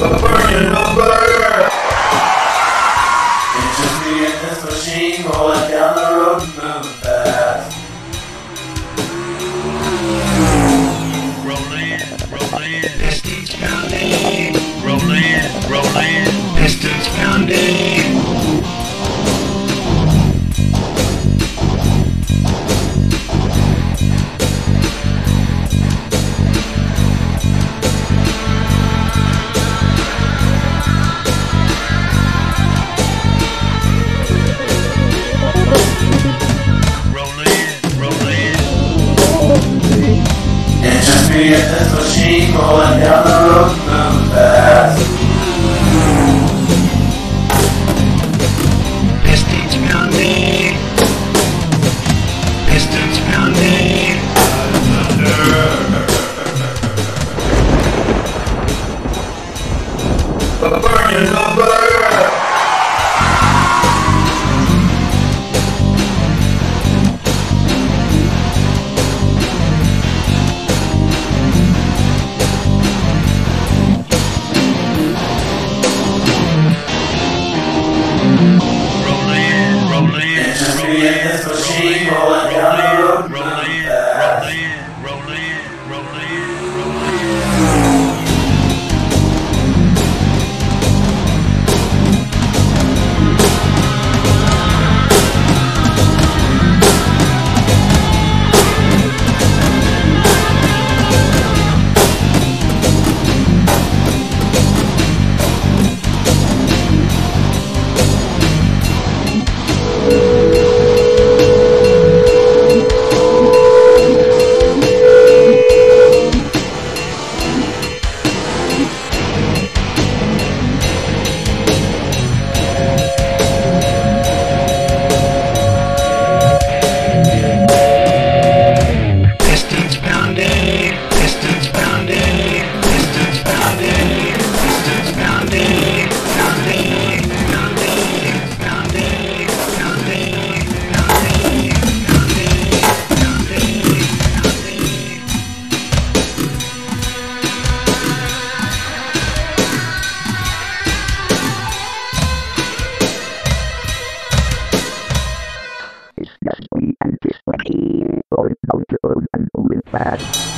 burning up. a burning. Rolling, rolling, rolling, rolling, rolling. bad.